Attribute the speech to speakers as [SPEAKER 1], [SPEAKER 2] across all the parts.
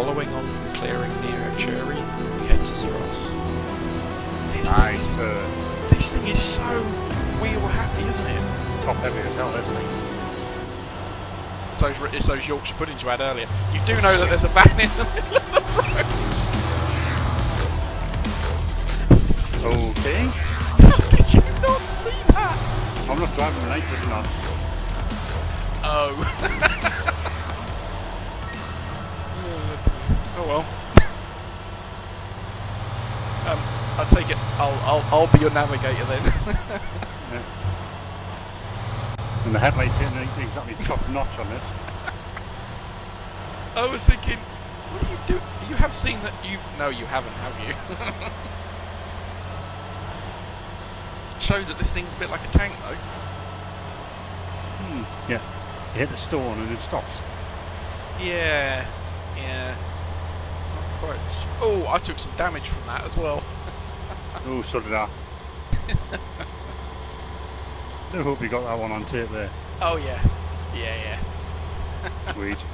[SPEAKER 1] Following on from clearing near Cherry, we head to Zaros. This,
[SPEAKER 2] Nice
[SPEAKER 1] thing, uh,
[SPEAKER 2] turn.
[SPEAKER 1] this thing is so wheel happy, isn't it?
[SPEAKER 2] Top heavy as hell, this thing.
[SPEAKER 1] It's those, it's those Yorkshire puddings you had earlier. You do know that there's a van in the middle of the road.
[SPEAKER 2] Okay.
[SPEAKER 1] How did you not see that?
[SPEAKER 2] I'm not driving the night vision on.
[SPEAKER 1] Oh. oh well. um, I'll take it. I'll I'll I'll be your navigator then.
[SPEAKER 2] And the headlights ain't exactly top notch on this.
[SPEAKER 1] I was thinking, what are you doing? You have seen that you've no, you haven't, have you? Shows that this thing's a bit like a tank though.
[SPEAKER 2] Hmm. Yeah. You hit the stone and it stops.
[SPEAKER 1] Yeah, yeah. S- Oh, I took some damage from that as well.
[SPEAKER 2] Oh, so did I. I hope you got that one on tape there.
[SPEAKER 1] Oh yeah, yeah, yeah.
[SPEAKER 2] Sweet.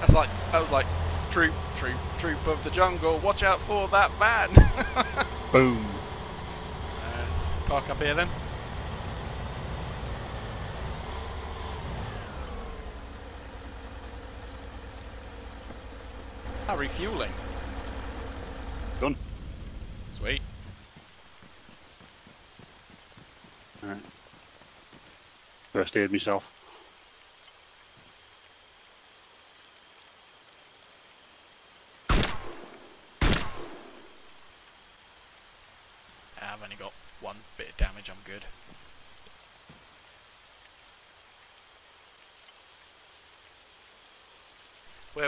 [SPEAKER 1] That's like that was like troop, troop, troop of the jungle. Watch out for that van.
[SPEAKER 2] Boom.
[SPEAKER 1] uh, park up here then. Ah, refueling.
[SPEAKER 2] Done.
[SPEAKER 1] Sweet.
[SPEAKER 2] Alright. First aid myself.
[SPEAKER 1] Ah, I've only got one bit of damage. I'm good.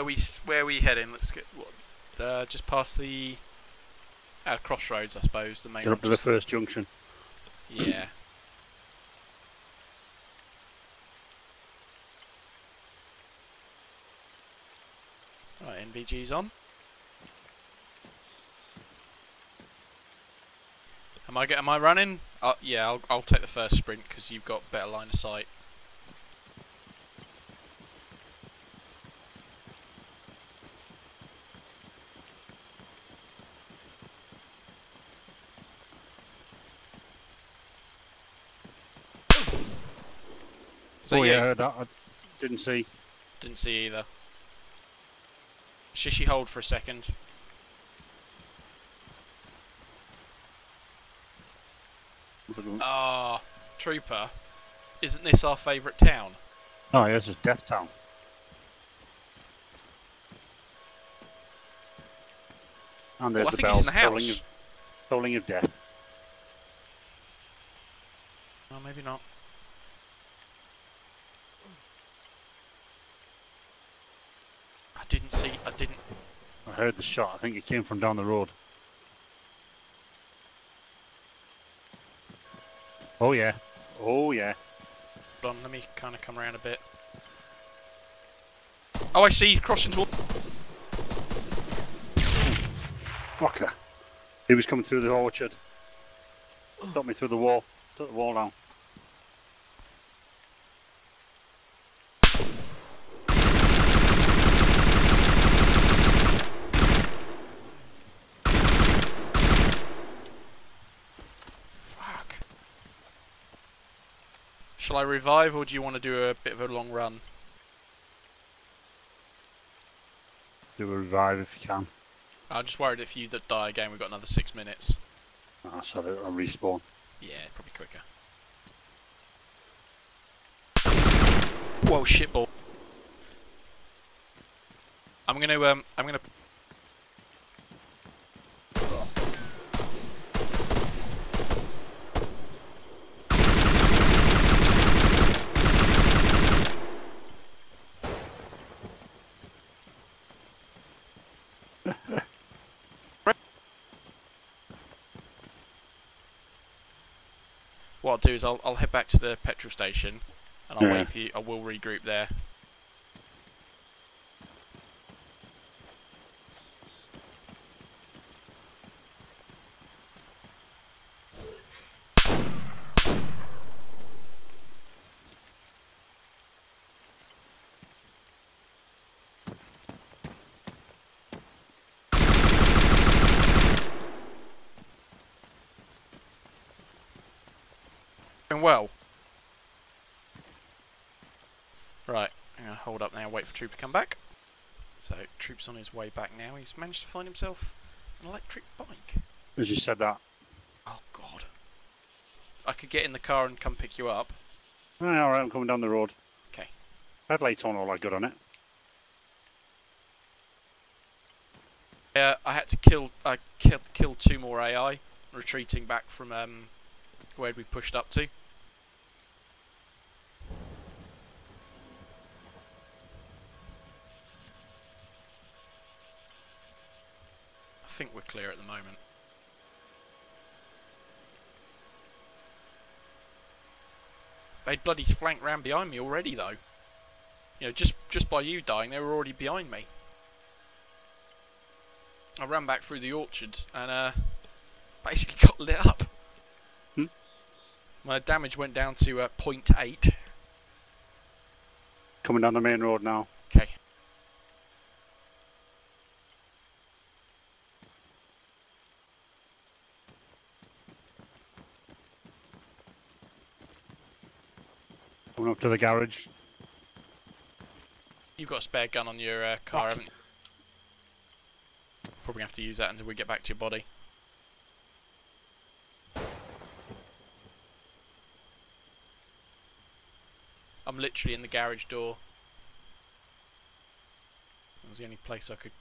[SPEAKER 1] Where we where we heading? Let's get what, uh, just past the uh, crossroads, I suppose. The main
[SPEAKER 2] Get up to the first junction.
[SPEAKER 1] yeah. Right, NVG's on. Am I get? Am I running? Uh, yeah, I'll I'll take the first sprint because you've got better line of sight. So
[SPEAKER 2] oh yeah, I heard that. I didn't see.
[SPEAKER 1] didn't see either. Shishy hold for a second. Ah, Trooper. Isn't this our favourite town?
[SPEAKER 2] Oh, yeah, this is Death Town. And there's
[SPEAKER 1] Well,
[SPEAKER 2] the bells
[SPEAKER 1] the
[SPEAKER 2] tolling of, tolling of death.
[SPEAKER 1] Oh, maybe not. I didn't see. I didn't.
[SPEAKER 2] I heard the shot. I think it came from down the road. Oh yeah. Oh yeah.
[SPEAKER 1] Hold on, let me kind of come around a bit. Oh, I see. he's Crossing toward.
[SPEAKER 2] Fucker. He was coming through the orchard. Got me through the wall. Took the wall down.
[SPEAKER 1] Shall I revive, or do you want to do a bit of a long run?
[SPEAKER 2] Do a revive if you can.
[SPEAKER 1] I'm just worried if you that die again, we've got another six minutes.
[SPEAKER 2] Ah, sorry, I'll respawn.
[SPEAKER 1] Yeah, probably quicker. Whoa, shitball. I'm gonna um, I'm gonna. What I'll do is I'll I'll head back to the petrol station, and I'll
[SPEAKER 2] Yeah.
[SPEAKER 1] wait for you. I will regroup there. well. Right, I'm gonna hold up now, wait for Troop to come back. So, Troop's on his way back now. He's managed to find himself an electric bike.
[SPEAKER 2] As you said that.
[SPEAKER 1] Oh, God. I could get in the car and come pick you up.
[SPEAKER 2] Oh, Alright, I'm coming down the road.
[SPEAKER 1] Okay.
[SPEAKER 2] Headlights on all I got on it.
[SPEAKER 1] Uh, I had to kill, I killed, killed two more AI, retreating back from um, where we pushed up to. I think we're clear at the moment. They bloody flanked round behind me already, though. You know, just just by you dying, they were already behind me. I ran back through the orchard and uh, basically got lit up.
[SPEAKER 2] Hmm.
[SPEAKER 1] My damage went down to uh, 0.8.
[SPEAKER 2] Coming down the main road now.
[SPEAKER 1] Okay.
[SPEAKER 2] To the garage.
[SPEAKER 1] You've got a spare gun on your uh, car, haven't you? Probably have to use that until we get back to your body. I'm literally in the garage door. It was the only place I could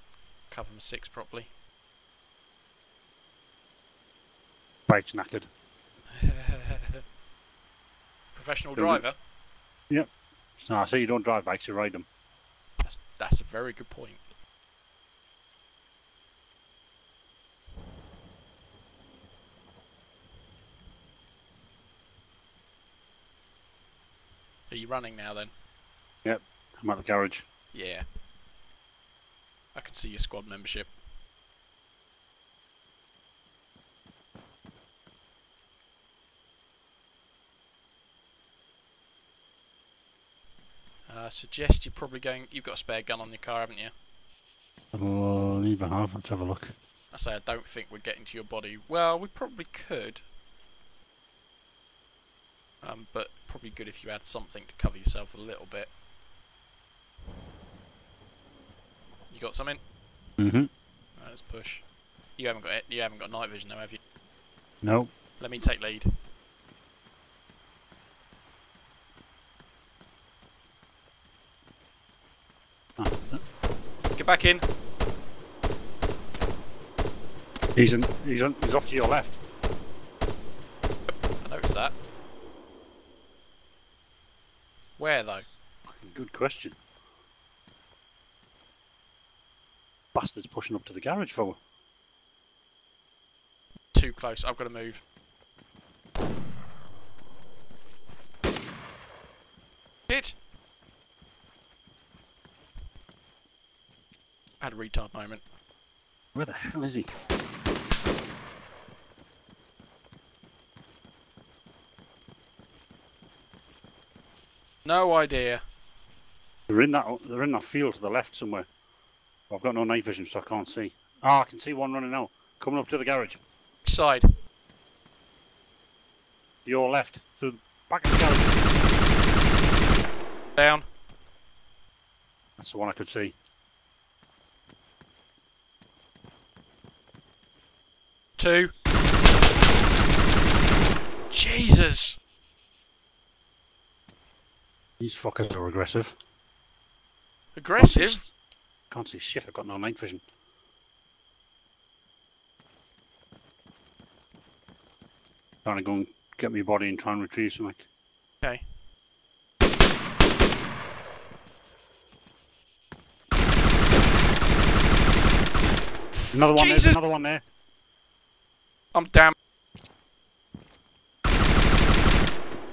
[SPEAKER 1] cover my six properly.
[SPEAKER 2] Bike's knackered.
[SPEAKER 1] Professional
[SPEAKER 2] Don't
[SPEAKER 1] driver?
[SPEAKER 2] No, I say you don't drive bikes, you ride them.
[SPEAKER 1] That's, that's a very good point. Are you running now then?
[SPEAKER 2] Yep, I'm at the garage.
[SPEAKER 1] Yeah. I can see your squad membership. Uh, suggest you're probably going. You've got a spare gun on your car, haven't you?
[SPEAKER 2] Oh, leave a half. Let's have a look.
[SPEAKER 1] I say I don't think we're getting to your body. Well, we probably could. Um, but probably good if you had something to cover yourself a little bit. You got something?
[SPEAKER 2] Mm-hmm.
[SPEAKER 1] Right, let's push. You haven't got it. You haven't got night vision, though, have you?
[SPEAKER 2] No.
[SPEAKER 1] Let me take lead. Get back in.
[SPEAKER 2] He's in, he's on, he's off to your left.
[SPEAKER 1] I noticed that. Where though?
[SPEAKER 2] Good question. Bastard's pushing up to the garage for.
[SPEAKER 1] Too close. I've got to move. Shit! I had a retard moment.
[SPEAKER 2] Where the hell is he?
[SPEAKER 1] No idea.
[SPEAKER 2] They're in that. They're in that field to the left somewhere. I've got no night vision, so I can't see. Ah, I can see one running now. Coming up to the garage.
[SPEAKER 1] Side.
[SPEAKER 2] Your left, through the back of the garage.
[SPEAKER 1] Down.
[SPEAKER 2] That's the one I could see.
[SPEAKER 1] Two. Jesus!
[SPEAKER 2] These fuckers are aggressive.
[SPEAKER 1] Aggressive?
[SPEAKER 2] Can't see shit. I've got no night vision. Trying to go and get my body and try and retrieve something.
[SPEAKER 1] Okay.
[SPEAKER 2] Another one.
[SPEAKER 1] Jesus!
[SPEAKER 2] There's another one there.
[SPEAKER 1] I'm damn.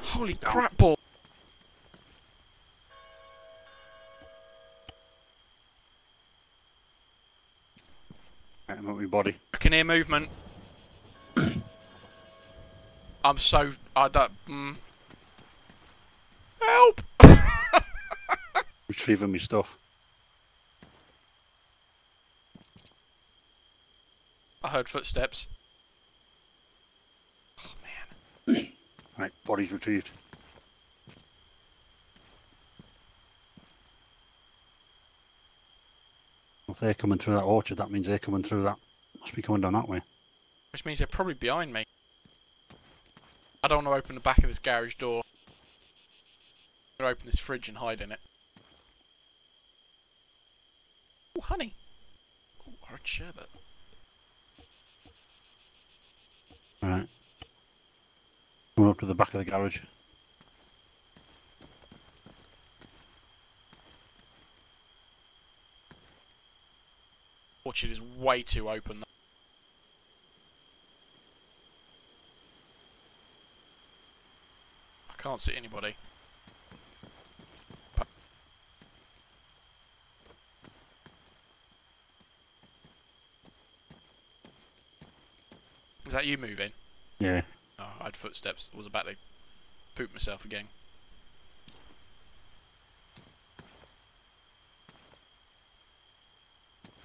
[SPEAKER 1] Holy crap ball.
[SPEAKER 2] I'm at my body.
[SPEAKER 1] I can hear movement. I'm so. I don't. Mm. Help!
[SPEAKER 2] Retrieving my stuff.
[SPEAKER 1] I heard footsteps. Oh man.
[SPEAKER 2] Right, body's retrieved. If they're coming through that orchard, that means they're coming through that. Must be coming down that way.
[SPEAKER 1] Which means they're probably behind me. I don't want to open the back of this garage door. I'm going to open this fridge and hide in it. Oh, honey. Oh, orange sherbet.
[SPEAKER 2] Right. Up to the back of the garage.
[SPEAKER 1] Orchard is way too open. I can't see anybody. Is that you moving?
[SPEAKER 2] Yeah.
[SPEAKER 1] Footsteps. I was about to poop myself again.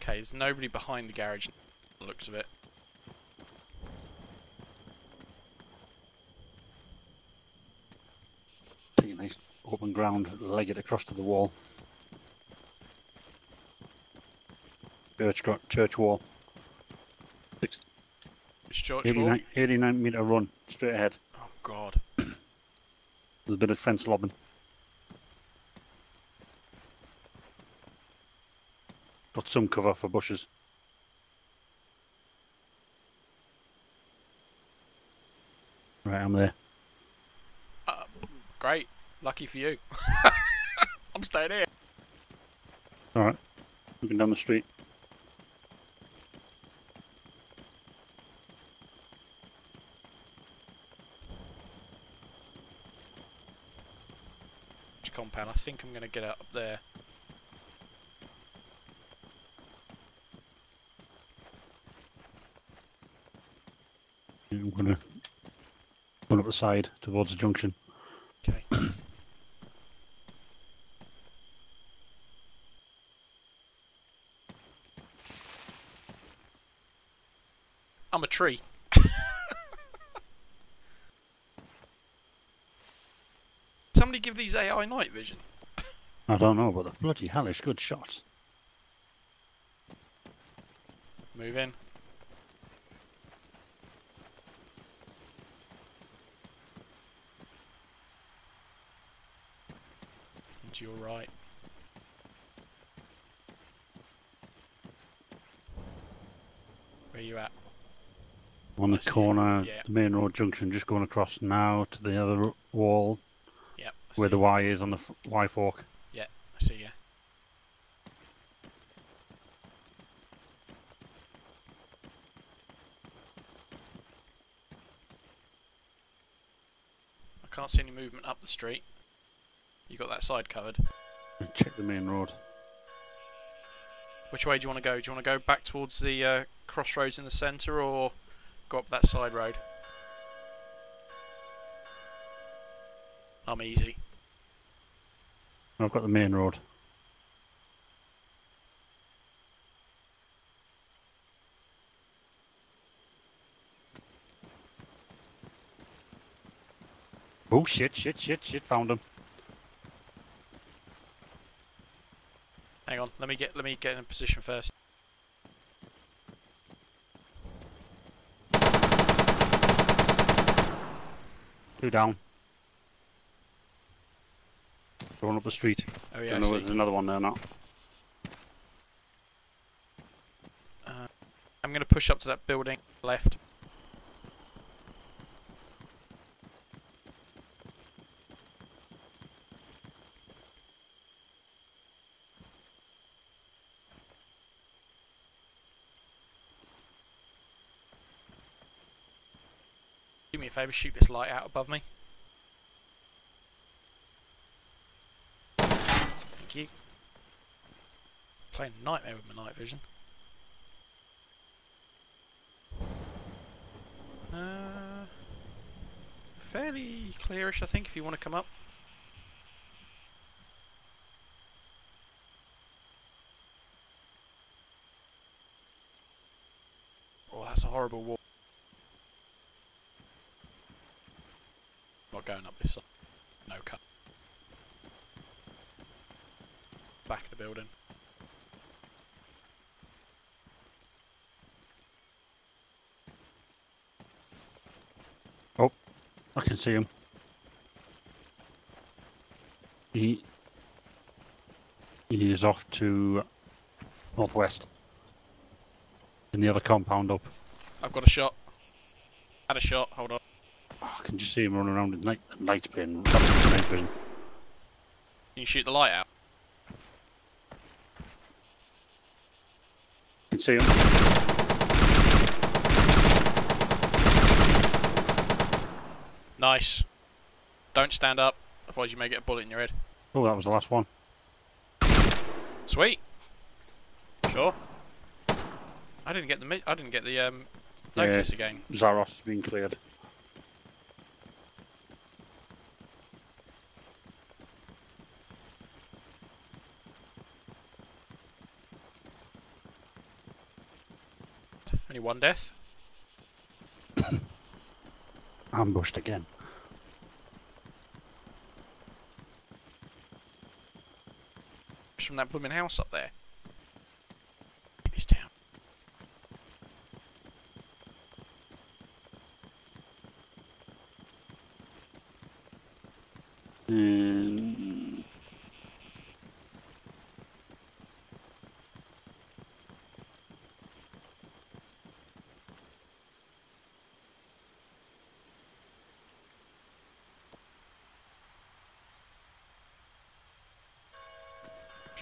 [SPEAKER 1] Okay, there's nobody behind the garage. the Looks of it.
[SPEAKER 2] A nice open ground, leg it across to the wall. Church, church wall. Six,
[SPEAKER 1] church
[SPEAKER 2] 89, 89 metre run, straight ahead.
[SPEAKER 1] Oh god.
[SPEAKER 2] A bit of fence lobbing. Got some cover for bushes. Right, I'm there.
[SPEAKER 1] Uh, great. Lucky for you. I'm staying here.
[SPEAKER 2] Alright. Looking down the street.
[SPEAKER 1] Compound? I think I'm going to get up there.
[SPEAKER 2] I'm gonna run up the side towards the junction.
[SPEAKER 1] Okay. I'm a tree. Somebody AI night vision.
[SPEAKER 2] I don't know, but the bloody hellish good shot.
[SPEAKER 1] Move in. To your right. Where you at?
[SPEAKER 2] On the corner,
[SPEAKER 1] Yeah.
[SPEAKER 2] the main road junction, just going across now to the other wall.
[SPEAKER 1] I
[SPEAKER 2] where the. Y is on the f- Y fork.
[SPEAKER 1] Yeah, I see ya. I can't see any movement up the street. You got that side covered.
[SPEAKER 2] Check the main road.
[SPEAKER 1] Which way do you want to go? Do you want to go back towards the uh, crossroads in the centre or go up that side road? I'm easy.
[SPEAKER 2] I've got the main road. Oh shit, shit, shit, shit, found him.
[SPEAKER 1] Hang on, let me get let me get in position first.
[SPEAKER 2] Two down. Going up the street.
[SPEAKER 1] Oh yeah,
[SPEAKER 2] Don't know if there's another one there or not.
[SPEAKER 1] Uh, I'm going to push up to that building left. Do me a favour, shoot this light out above me. You. Playing nightmare with my night vision. Uh, fairly clearish, I think, if you want to come up. Oh, that's a horrible wall. not going up this side. No cut. Back of the building.
[SPEAKER 2] Oh, I can see him. He he is off to northwest. In the other compound up.
[SPEAKER 1] I've got a shot. Had a shot. Hold on.
[SPEAKER 2] Oh, I can just see him running around in night night pain. Night vision.
[SPEAKER 1] Can you shoot the light out?
[SPEAKER 2] can see him.
[SPEAKER 1] Nice. Don't stand up, otherwise you may get a bullet in your head.
[SPEAKER 2] Oh, that was the last one.
[SPEAKER 1] Sweet. Sure. I didn't get the I didn't get the um,
[SPEAKER 2] Yeah.
[SPEAKER 1] notice again.
[SPEAKER 2] Zaros has been cleared.
[SPEAKER 1] Only one death.
[SPEAKER 2] Ambushed again.
[SPEAKER 1] It's from that blooming house up there. This town.
[SPEAKER 2] Um,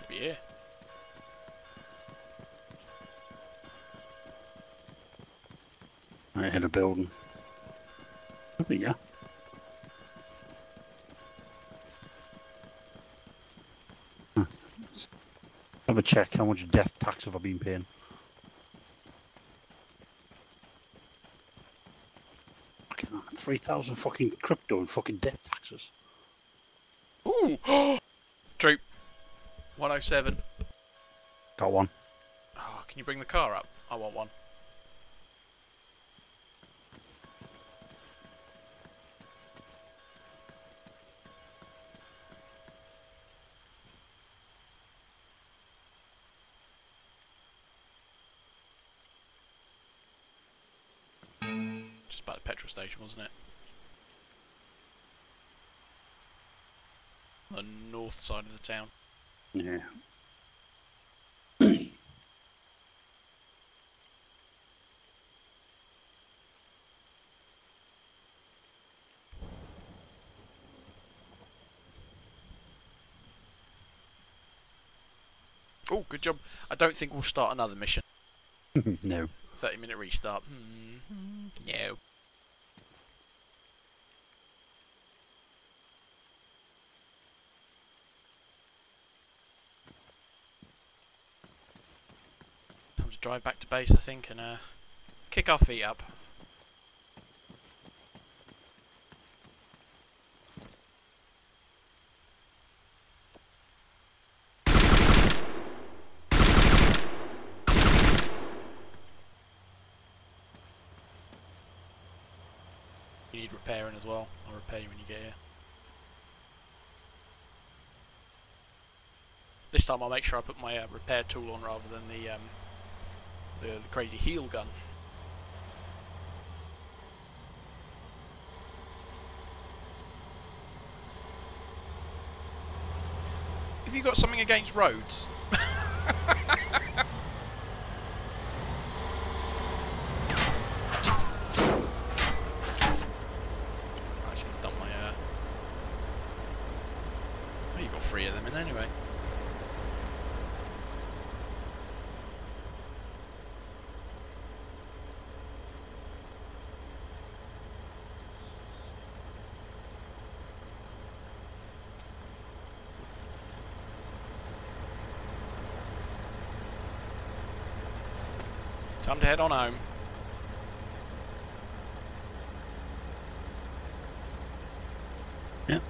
[SPEAKER 1] Should be here.
[SPEAKER 2] I hit a building. There we go. Huh. Have a check. How much death tax have I been paying? Fucking 3,000 fucking crypto and fucking death taxes.
[SPEAKER 1] Ooh! Troop. 107.
[SPEAKER 2] Got one.
[SPEAKER 1] Oh, can you bring the car up? I want one. Just by the petrol station, wasn't it? The north side of the town.
[SPEAKER 2] Yeah.
[SPEAKER 1] Oh, good job. I don't think we'll start another mission.
[SPEAKER 2] no.
[SPEAKER 1] 30 minute restart. Hmm. No. Drive back to base, I think, and uh, kick our feet up. You need repairing as well. I'll repair you when you get here. This time I'll make sure I put my uh, repair tool on rather than the, um, the the crazy heal gun. Have you got something against roads? I should have done my. Uh... Oh, you got three of them in anyway. Time to head on home.
[SPEAKER 2] Yeah.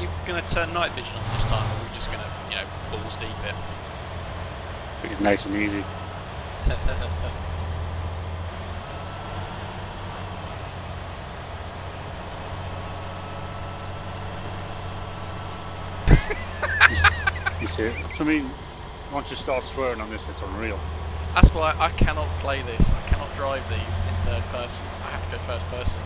[SPEAKER 1] you going to turn night vision on this time, or are we just going to, you know, balls deep it?
[SPEAKER 2] Make it nice and easy. you, see it? So, I mean, once you start swearing on this, it's unreal.
[SPEAKER 1] That's why I cannot play this. I cannot drive these in third person. I have to go first person.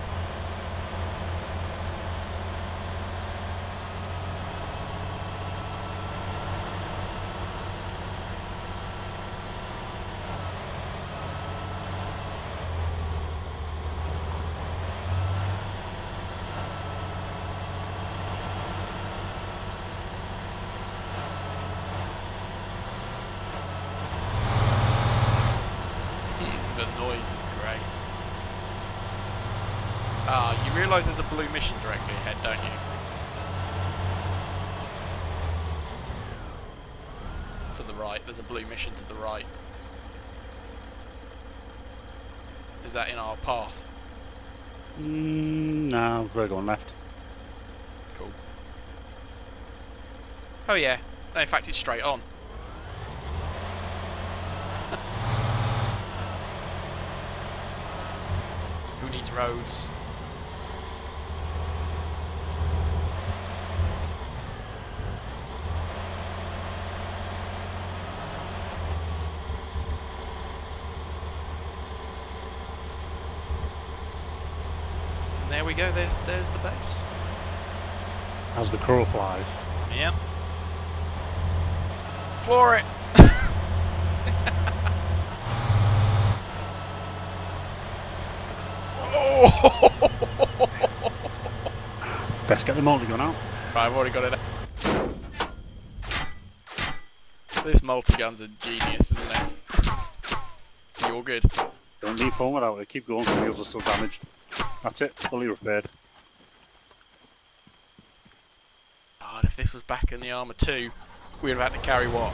[SPEAKER 1] The noise is great. Ah, you realise there's a blue mission directly ahead, don't you? To the right, there's a blue mission to the right. Is that in our path?
[SPEAKER 2] Mm, no, we're going left.
[SPEAKER 1] Cool. Oh yeah. No, in fact, it's straight on. Roads? And there we go. There, there's the base.
[SPEAKER 2] As the crow flies.
[SPEAKER 1] Yep. Floor it. Oh!
[SPEAKER 2] Best get the multi-gun out.
[SPEAKER 1] Right, I've already got it. This multi-gun's a genius, isn't it? You're good.
[SPEAKER 2] Don't leave home without it. Keep going, the wheels are still damaged. That's it, fully repaired.
[SPEAKER 1] God, if this was back in the Arma 2, we'd have had to carry what?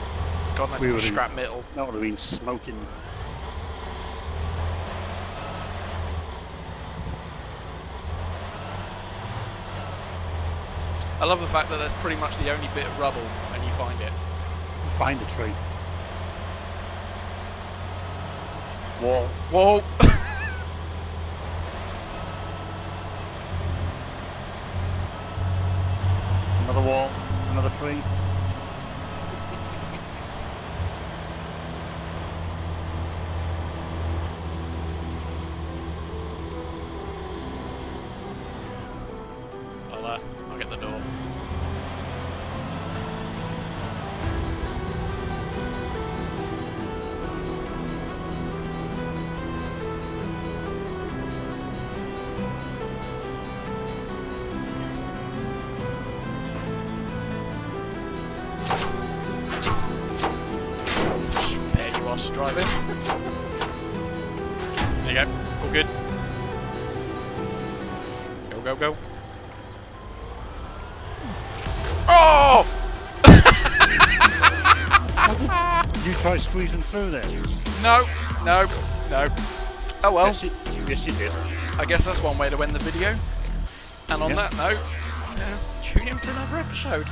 [SPEAKER 1] God knows
[SPEAKER 2] We
[SPEAKER 1] how much
[SPEAKER 2] would've-
[SPEAKER 1] scrap metal.
[SPEAKER 2] That would have been smoking.
[SPEAKER 1] I love the fact that that's pretty much the only bit of rubble and you find it.
[SPEAKER 2] It's behind the tree. Wall.
[SPEAKER 1] Whoa!
[SPEAKER 2] Another wall. Another tree.
[SPEAKER 1] Driving. There you go. All good. Go, go, go. Oh!
[SPEAKER 2] You try squeezing through there.
[SPEAKER 1] No, no, no. Oh well,
[SPEAKER 2] Yes, you, yes, you did.
[SPEAKER 1] I guess that's one way to end the video. And on that note, uh, tune in for another episode.